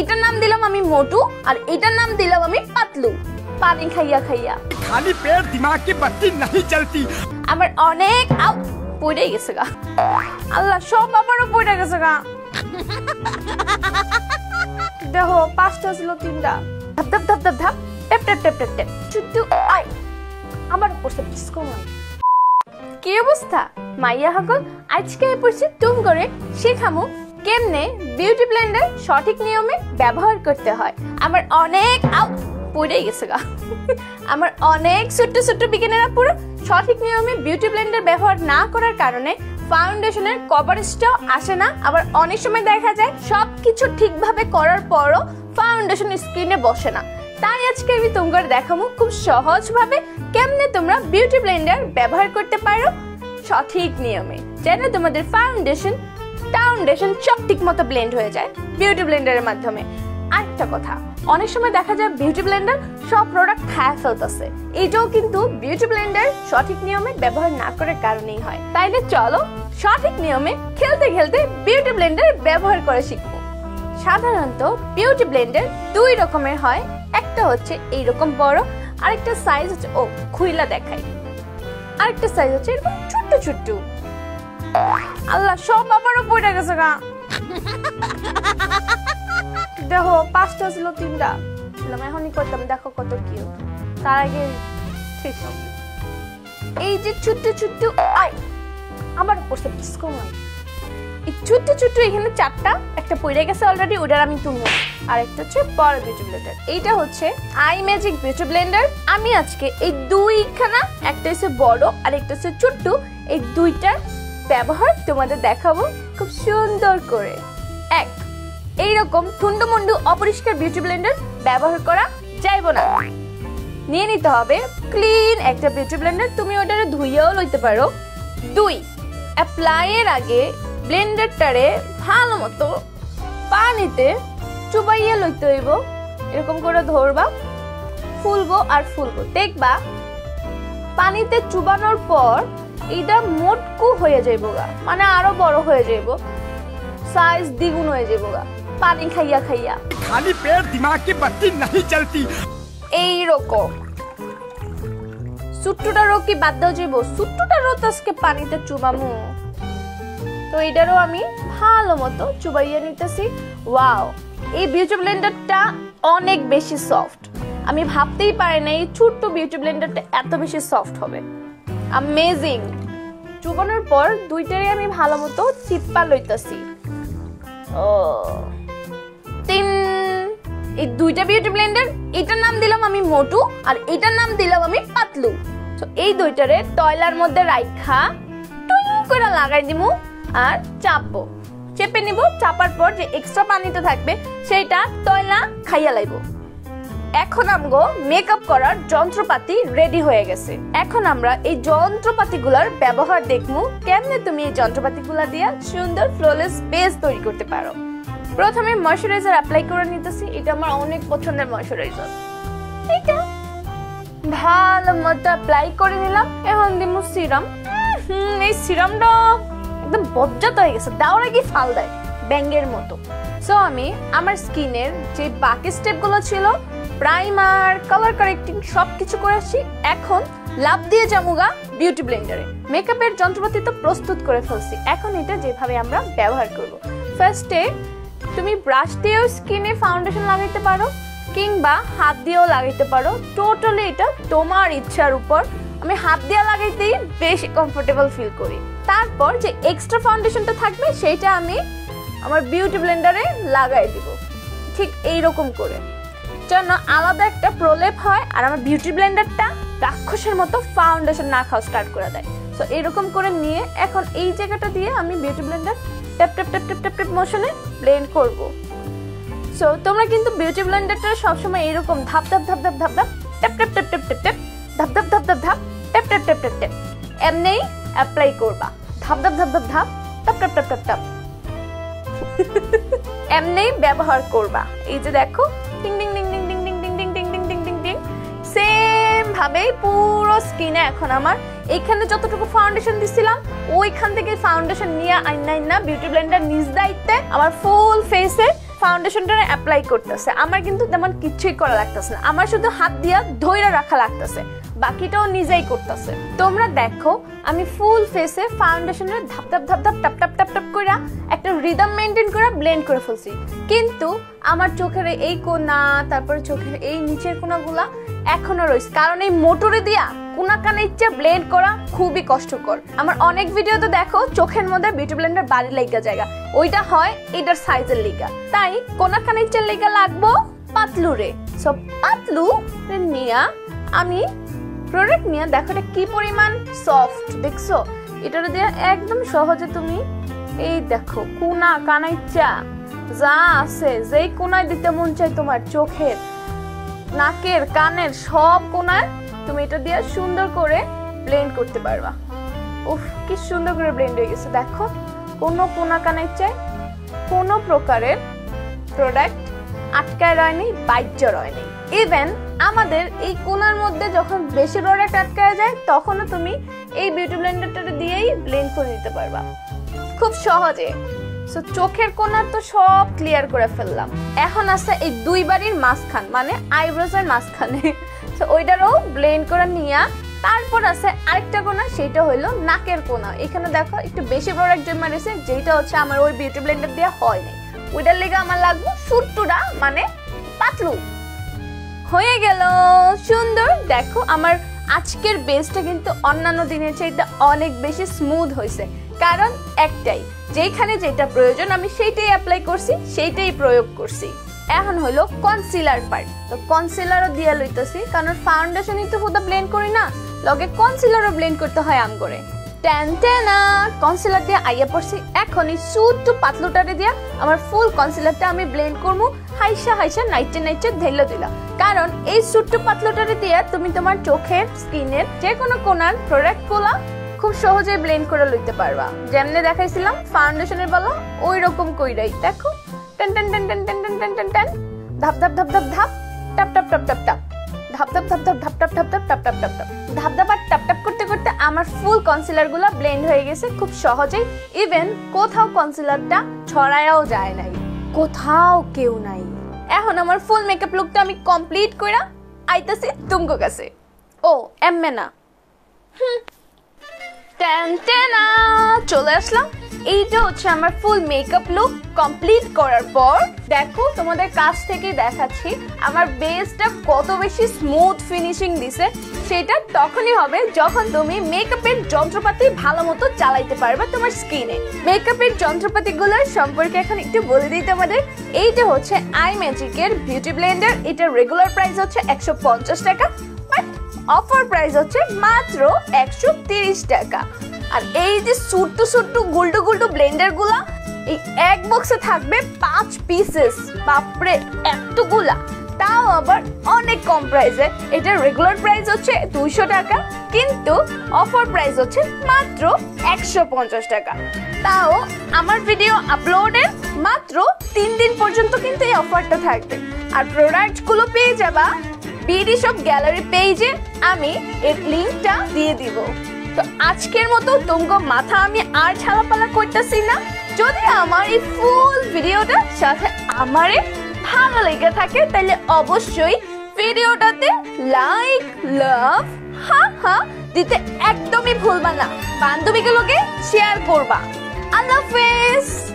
এটার নাম দিলাম আমি মোটু আর এটার নাম দিলাম আমি পাতলু। পানি খাইয়া খাইয়া। খালি পেট দিমাগ কি বাতি নাহি চলতি আমার অনেক আউ পড়ে গেছে গা। আল্লাহ সব আমারও পড়ে গেছে গা। দেহ পাঁচটা ছিল তিনটা। ধাপ dab dab dab dab tap tap tap tap tap. শুধু আয়। আমার পড়ছে পিসকো কি অবস্থা? মাইয়া হাগল আজকে এই পড়ছে তুম করে শেখামু কেমনে বিউটি ব্লেন্ডার সঠিক নিয়মে ব্যবহার করতে হয়? আমার অনেক পড়ে গেছে গা। আমার অনেক ছোট্ট ছোট্ট বিজ্ঞানীরা পুরো সঠিক নিয়মে বিউটি ব্লেন্ডার ব্যবহার না করার কারণে ফাউন্ডেশনের কভারেজটাও আসে না। আবার অনেক সময় দেখা যায় সব কিছু ঠিকভাবে করার পরও ফাউন্ডেশন স্ক্রিনে বসে না। তাই আজকে আমি তোমাদের দেখাবো খুব সহজভাবে কেমনে তোমরা বিউটি ব্লেন্ডার ব্যবহার করতে পারো সঠিক নিয়মে। যেন তোমাদের ফাউন্ডেশন ফাউন্ডেশন সব ঠিক মতো ব্লেন্ড হয়ে যায় বিউটি ব্লেন্ডারের মাধ্যমে। আরেকটা কথা, অনেক সময় দেখা যায় বিউটি ব্লেন্ডার সব প্রোডাক্ট খায় ফেলতেছে। এটাও কিন্তু বিউটি ব্লেন্ডার সঠিক নিয়মে ব্যবহার না করার কারণেই হয়। তাইলে চলো সঠিক নিয়মে খেলতে খেলতে বিউটি ব্লেন্ডার ব্যবহার করে শিখব। সাধারণত বিউটি ব্লেন্ডার দুই রকমের হয়, একটা হচ্ছে এই এইরকম বড়, আরেকটা সাইজ হচ্ছে, ও খুইলা দেখায়। আরেকটা সাইজ হচ্ছে এরকম ছোট্ট ছোট্ট। আল্লাহ, সব আবারও পড়ে গেছে গা। দেখো, পাঁচটা ছিল, তিনটা। এখনই করতাম, দেখো কত কিউট তার আগে এই যে ছোট্ট আই আমার পড়ছে ডিসকমাই এই ছোট্ট ছোট্ট এখানে চারটা, একটা পড়ে গেছে অলরেডি ওটার আমি তুলবো। আর একটা হচ্ছে বড় বিউটি ব্লেন্ডার এইটা হচ্ছে আই ম্যাজিক বিউটি ব্লেন্ডার আমি আজকে এই দুইখানা, একটা হচ্ছে বড়, আর একটা হচ্ছে ছোট্ট, এই দুইটার ব্যবহার তোমাদের দেখাবো খুব সুন্দর করে। এক, এইরকম থুন্ডুমুন্ডু অপরিষ্কার বিউটি ব্লেন্ডার ব্যবহার করা যাইব না। নিয়ে নিতে হবে ক্লিন একটা বিউটি ব্লেন্ডার, তুমি ওটারে ধুইয়াও লইতে পারো। দুই অ্যাপ্লাইয়ের আগে ব্লেন্ডারটারে ভালো মতো পানিতে চুবাইয়া লইতে হইব। এরকম করে ধরবা, ফুলবো আর ফুলবো। দেখবা, পানিতে চুবানোর পর এইটা মোটকু হয়ে যাইব গা। মানে আরও বড় হয়ে যাইব। সাইজ দ্বিগুণ হয়ে যাইব গা। পানি খাইয়া খাইয়া। খালি পেট দিমাগ কি বাতি নাহি চলতি এই রকম সুট্টুটা রোগ কি বাদ দাও যাইব? সুট্টুটা রোগ আজকে পানিতে চুবামু। তো এইটারও আমি ভালো মতো চুবাইয়া নিতেছি। ওয়াও এই বিউটি ব্লেন্ডারটা অনেক বেশি সফট আমি ভাবতেই পারি না এই ছোট্ট বিউটি ব্লেন্ডারটা এত বেশি সফট হবে। আমেজিং চুবানোর পর দুইটারই আমি ভালো মতো চিপ্পা লইতাছি। ও। তিন, এই দুইটা বিউটি ব্লেন্ডার এটার নাম দিলাম আমি মোটু, আর এটার নাম দিলাম আমি পাতলু। তো এই দুইটারে তয়লার মধ্যে রাইখা, টুইং করে লাগাই দিমু আর চাপবো। চেপে নিব, চাপার পর যে এক্সট্রা পানিটা থাকবে, সেইটা তয়লা খাইয়া লাইব। এখন আমগো মেকআপ করার যন্ত্রপাতি রেডি হয়ে গেছে। এখন আমরা এই যন্ত্রপাতিগুলোর ব্যবহার দেখব কেমনে তুমি এই যন্ত্রপাতিগুলা দিয়ে সুন্দর ফ্লোলেস বেস তৈরি করতে পারো। প্রথমে ময়শ্চারাইজার অ্যাপ্লাই করে নিতেছি, এটা আমার অনেক পছন্দের ময়শ্চারাইজার এটা ভালো মতো অ্যাপ্লাই করে নিলাম, এখন দিমু সিরাম হুম এই সিরামটা একদম বজ্জাত হয়ে গেছে দেওয়ার আগে ফাল দেয় ব্যাঙ্গের মতো। সো আমি আমার স্কিনের যে বাকি স্টেপগুলো ছিল প্রাইমার কালার কারেক্টিং সব কিছু করে করেছি এখন লাভ দিয়ে জামুগা বিউটি ব্লেন্ডারে মেকআপের যন্ত্রপাতি তো প্রস্তুত করে ফেলছি। এখন এটা যেভাবে আমরা ব্যবহার করব। ফার্স্টে তুমি ব্রাশ দিয়েও স্কিনে ফাউন্ডেশন লাগাইতে পারো, কিংবা হাত দিয়েও লাগাইতে পারো। টোটালি এটা তোমার ইচ্ছার উপর। আমি হাত দিয়ে লাগাইতেই বেশি কমফোর্টেবল ফিল করি। তারপর যে এক্সট্রা ফাউন্ডেশনটা থাকবে, সেইটা আমি আমার বিউটি ব্লেন্ডারে লাগাই দিব। ঠিক এই রকম করে। যেন আলাদা একটা প্রলেপ হয় আর আমার বিউটি ব্লেন্ডারটা রাক্ষসের মতো ফাউন্ডেশন না খাওয়া স্টার্ট করে দেয় সো এরকম করে নিয়ে এখন এই জায়গাটা দিয়ে আমি beauty blender tap tap tap tap tap tap মোশনে blend করব সো তোমরা কিন্তু বিউটি ব্লেন্ডারটা সবসময় এরকম ধাপ ধাপ dab dab dab dab tap tap tap tap tap tap dab dab dab dab dab tap tap tap tap tap এমনি apply করবা dab dab dab dab dab tap tap tap tap tap এমনি ব্যবহার করবা এই যে দেখো টিং টিং সেম ভাবেই পুরো স্কিনে এখন আমার। এইখানে যতটুকু ফাউন্ডেশন দিছিলাম, ওইখান থেকে ফাউন্ডেশন নিয়ে আইনা আইনা বিউটি ব্লেন্ডার নিজ দায়িত্বে আমার ফুল ফেসে ফাউন্ডেশনটা অ্যাপ্লাই করতেছে। আমার কিন্তু তেমন কিছুই করা লাগতেছে না। আমার শুধু হাত দিয়া ধইরা রাখা লাগতেছে। বাকিটাও নিজেই করতেছে। তোমরা দেখো, আমি ফুল ফেসে ফাউন্ডেশনের ধাপ ধাপ ধাপ ধাপ টাপ টাপ টাপ টাপ কইরা একটা রিদম মেনটেন করে ব্লেন্ড করে ফেলছি। কিন্তু আমার চোখের এই কোনা, তারপর চোখের এই নিচের কোনাগুলা এখনও রয়েছে। কারণ এই মোটরে দিয়া কোনা কানে ইচ্ছা ব্লেন্ড করা খুবই কষ্টকর। আমার অনেক ভিডিওতে দেখো, চোখের মধ্যে বিউটি ব্লেন্ডার বাড়ি লেগা জায়গা। ওইটা হয় এটার সাইজের লিগা। তাই কোনা কানে ইচ্ছা লেগা লাগবো পাতলু রে। সো পাতলু নিয়া আমি প্রোডাক্ট নিয়ে, দেখো এটা কি পরিমাণ সফট দেখছ? এটার দিয়ে একদম সহজে তুমি এই দেখো কোনা কানাইচা যা আছে, যেই কোনায় দিতে মন চাই তোমার চোখের। নাকের, কানের সব কোনায় তুমি এটা দিয়ে সুন্দর করে ব্লেন্ড করতে পারবা। উফ, কি সুন্দর করে ব্লেন্ড হয়ে গেছে। দেখো, কোনো কোনা কানের চাই কোনো প্রকারের প্রোডাক্ট আটকায় রয়নি বাইজ্য রয়নি ইভেন আমাদের এই কোনার মধ্যে যখন বেশি প্রোডাক্ট আটকায় যায়, তখনও তুমি এই বিউটি ব্লেন্ডারটা দিয়েই ব্লেন্ড করে নিতে পারবা। খুব সহজে। সো চোখের কোনার তো সব ক্লিয়ার করে ফেললাম। এখন আছে এই দুই বাড়ির মাঝখান মানে আইব্রোজ এর মাঝখানে। তো ওইটারও ব্লেন্ড করে নিয়া, তারপর আছে আরেকটা কোনা সেটা হলো নাকের কোনা এখানে দেখো, একটু বেশি প্রোডাক্ট জমা রয়েছে যেটা হচ্ছে আমার ওই বিউটি ব্লেন্ডার দেওয়া হয় নাই। ওইটার লেগে আমার লাগবে সুট্টুরা মানে পাতলু। হয়ে গেল। সুন্দর। দেখো, আমার আজকের বেসটা কিন্তু অন্যান্য দিনের চাইতে অনেক বেশি স্মুথ হয়েছে কারণ একটাই, যেখানে যেটা প্রয়োজন আমি সেইটাই অ্যাপ্লাই করছি, সেইটাই প্রয়োগ করছি। এখন হলো কনসিলার পার্ট তো কনসিলারও দিয়ে লইতেছি, কারণ ফাউন্ডেশনই তো হুদা ব্লেন্ড করি না, লগে কনসিলারও ব্লেন্ড করতে হয় আম করে। টেন টেনা কনসিলার দিয়ে আইয়া পড়ছি, এখনই সুট্টু পাতলুটারে দিয়া আমার ফুল কনসিলারটা আমি ব্লেন্ড করব হাইসা হাইসা নাইটে নাইটে ঢেলে দিলা কারণ এই সুট্টু পাতলুটারে দিয়ে তুমি তোমার চোখের স্কিনের যে কোনো কোনার প্রোডাক্টগুলা খুব সহজেই ব্লেন্ড করে লইতে পারবা। যেমনে দেখাইছিলাম ফাউন্ডেশনের বলো ওই রকম কইরাই, দেখো। Ten ten ten ten ten ten ten ten ten. Dab dab dab ধাপ ধাপ, টাপ টাপ টাপ টাপ টাপ। ধাপ ধাপ ধাপ ধাপ ধাপ, টাপ টাপ টাপ টাপ টাপ টাপ। ধাপ ধাপ আর টাপ টাপ করতে করতে আমার ফুল কনসিলারগুলো ব্লেন্ড হয়ে গেছে খুব সহজেই। ইভেন কোথাও কনসিলারটা ছড়ায়াও যায় নাই। কোথাও কেউ নাই। এখন আমার ফুল মেকআপ লুকটা আমি কমপ্লিট কইরা আইতাছি তুমকো কাছে। ও এমএ না। টেন টেনা চলে আসলাম। এইটা হচ্ছে আমার ফুল মেকআপ লুক কমপ্লিট করার পর, দেখো তোমাদের কাছ থেকে দেখাচ্ছি, আমার বেসটা কত বেশি স্মুথ ফিনিশিং দিছে, সেটা তখনই হবে যখন তুমি মেকআপের যন্ত্রপাতি ভালো মতো চালাইতে পারবে তোমার স্কিনে মেকআপের যন্ত্রপাতিগুলোর সম্পর্কে এখন একটু বলে দিই তোমাদের। এইটা হচ্ছে আই ম্যাজিকের বিউটি ব্লেন্ডার এটার রেগুলার প্রাইস হচ্ছে একশো পঞ্চাশ টাকা। অফার প্রাইস হচ্ছে মাত্র একশো তিরিশ টাকা। আর এই যে সুট্টু সুট্টু গুল্ডু গুল্ডু ব্লেন্ডারগুলা, এই এক বক্সে থাকবে পাঁচ পিসেস বাপরে, এতগুলা। তাও আবার অনেক কম প্রাইসে এটার রেগুলার প্রাইস হচ্ছে দুইশো টাকা, কিন্তু অফার প্রাইস হচ্ছে মাত্র একশো পঞ্চাশ টাকা। তাও আমার ভিডিও আপলোডের মাত্র তিন দিন পর্যন্ত কিন্তু এই অফারটা থাকবে। আর প্রোডাক্টগুলো পেয়ে যাবা বিডি সব গ্যালারি পেজে আমি এর লিংকটা দিয়ে দিব। তো আজকের মতো তোমগো মাথা আমি আর ছালাপালা করতেছি না। যদি আমার এই ফুল ভিডিওটা সাথে আমারে ভালো লেগে থাকে, তাহলে অবশ্যই ভিডিওটাতে লাইক লাভ হা হা, দিতে একদমই ভুলবা না। বান্ধবীগুলোকে শেয়ার করবা। আল্লাহ হাফেজ!